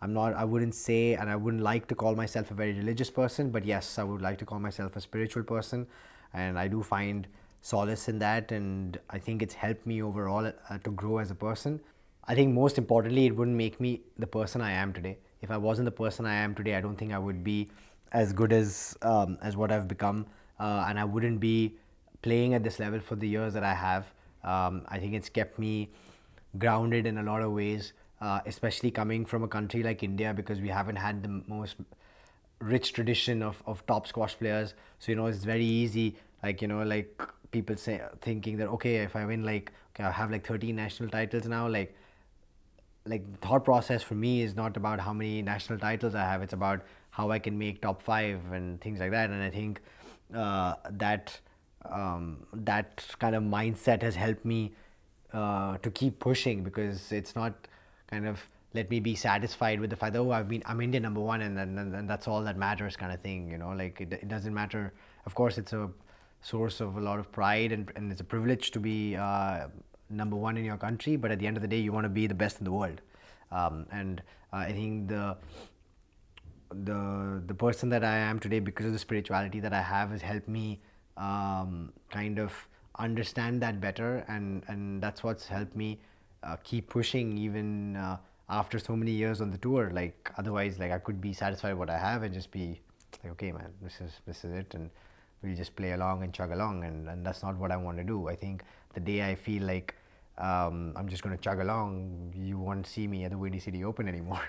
I'm not, I wouldn't say, and I wouldn't like to call myself a very religious person, but yes, I would like to call myself a spiritual person. And I do find solace in that. And I think it's helped me overall uh, to grow as a person. I think most importantly, it wouldn't make me the person I am today. If I wasn't the person I am today, I don't think I would be as good as, um, as what I've become. Uh, and I wouldn't be playing at this level for the years that I have. Um, I think it's kept me grounded in a lot of ways uh, especially coming from a country like India because we haven't had the most rich tradition of, of top squash players. So, you know, it's very easy, like, you know, like people say, thinking that, okay, if I win like, okay, I have like 13 national titles now, like, like the thought process for me is not about how many national titles I have, it's about how I can make top five and things like that. And I think uh, that um, that kind of mindset has helped me uh, to keep pushing because it's not kind of let me be satisfied with the fact that oh I've been I'm Indian number one and and, and that's all that matters kind of thing you know like it, it doesn't matter. Of course it's a source of a lot of pride and, and it's a privilege to be uh, number one in your country but at the end of the day you want to be the best in the world. Um, and uh, I think the the the person that I am today because of the spirituality that I have has helped me um, kind of understand that better and and that's what's helped me uh, keep pushing even uh, after so many years on the tour. Like otherwise, like I could be satisfied with what I have and just be like, okay, man, this is this is it, and we'll just play along and chug along, and, and that's not what I want to do. I think the day I feel like um, I'm just going to chug along, you won't see me at the Windy City Open anymore.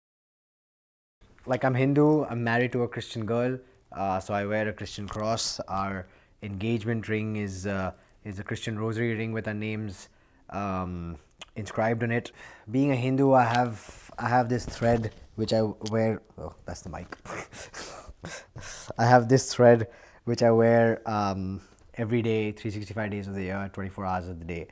like I'm Hindu, I'm married to a Christian girl, uh, so I wear a Christian cross. Our engagement ring is uh, is a Christian rosary ring with our names um, inscribed on it. Being a Hindu, I have I have this thread which I wear. Oh, that's the mic. I have this thread which I wear um, every day, 365 days of the year, 24 hours of the day,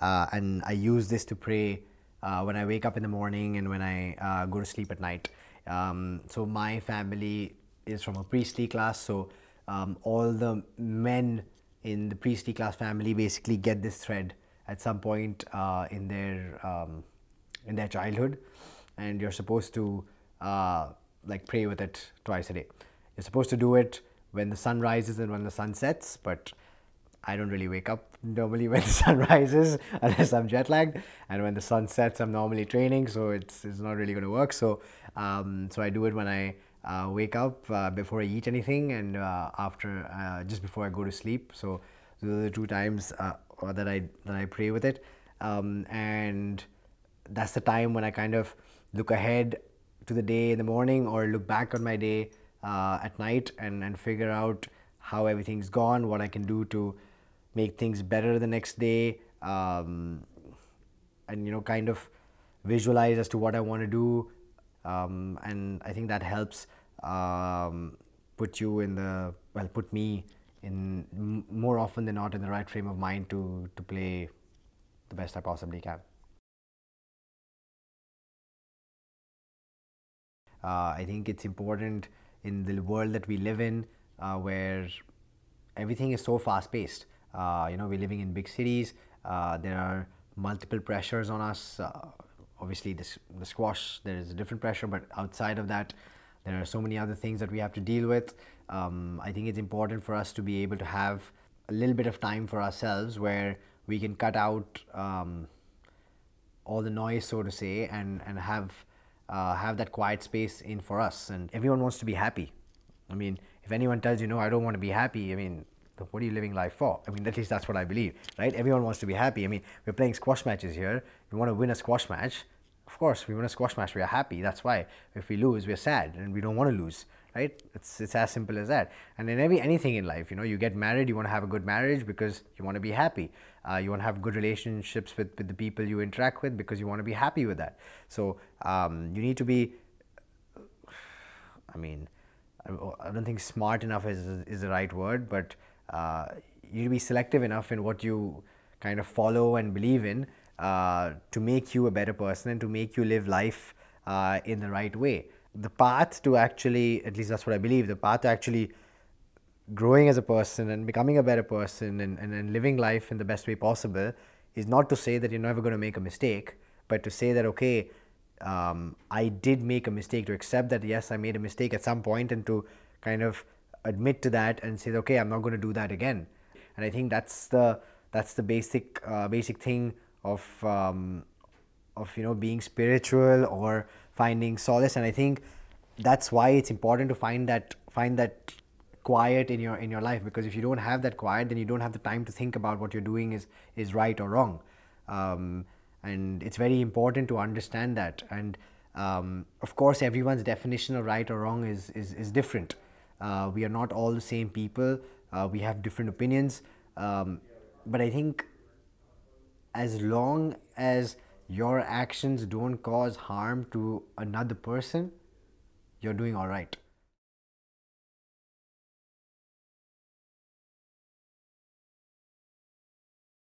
uh, and I use this to pray uh, when I wake up in the morning and when I uh, go to sleep at night. Um, so my family is from a priestly class, so um, all the men in the priestly class family basically get this thread at some point uh, in their um, in their childhood, and you're supposed to uh, like pray with it twice a day. You're supposed to do it when the sun rises and when the sun sets, but I don't really wake up normally when the sun rises unless I'm jet lagged, and when the sun sets, I'm normally training, so it's it's not really going to work. So um, so I do it when I uh, wake up uh, before I eat anything and uh, after uh, just before I go to sleep. So those are the two times uh, or that I that I pray with it, um, and that's the time when I kind of look ahead to the day in the morning or look back on my day uh, at night and and figure out how everything's gone, what I can do to make things better the next day, um, and you know kind of visualize as to what I want to do, um, and I think that helps um, put you in the well put me in more often than not in the right frame of mind to, to play the best I possibly can. Uh, I think it's important in the world that we live in uh, where everything is so fast paced. Uh, you know, we're living in big cities, uh, there are multiple pressures on us. Uh, obviously, this, the squash, there is a different pressure, but outside of that, there are so many other things that we have to deal with um, I think it's important for us to be able to have a little bit of time for ourselves where we can cut out um, all the noise, so to say, and and have uh, have that quiet space in for us. And everyone wants to be happy. I mean, if anyone tells you no, I don't want to be happy, I mean, what are you living life for? I mean, at least that's what I believe, right? Everyone wants to be happy. I mean, we're playing squash matches here. We want to win a squash match. Of course, we win a squash match. We are happy. That's why. If we lose, we're sad, and we don't want to lose right it's it's as simple as that and in every anything in life you know you get married you want to have a good marriage because you want to be happy uh, you want to have good relationships with, with the people you interact with because you want to be happy with that so um, you need to be i mean I, don't think smart enough is, is the right word but uh, you need to be selective enough in what you kind of follow and believe in to make you a better person and to make you live life uh, in the right way. The path to actually, at least that's what I believe, the path to actually growing as a person and becoming a better person and, and, and living life in the best way possible is not to say that you're never going to make a mistake, but to say that, okay, um, I did make a mistake to accept that yes I made a mistake at some point and to kind of admit to that and say okay I'm not going to do that again. And I think that's the that's the basic uh, basic thing of um, of you know being spiritual or finding solace. And I think that's why it's important to find that find that quiet in your in your life. Because if you don't have that quiet then you don't have the time to think about what you're doing is is right or wrong. Um, and it's very important to understand that. And um, of course everyone's definition of right or wrong is is, is different. Uh, we are not all the same people. Uh, we have different opinions. Um, but i think as long as your actions don't cause harm to another person you're doing all right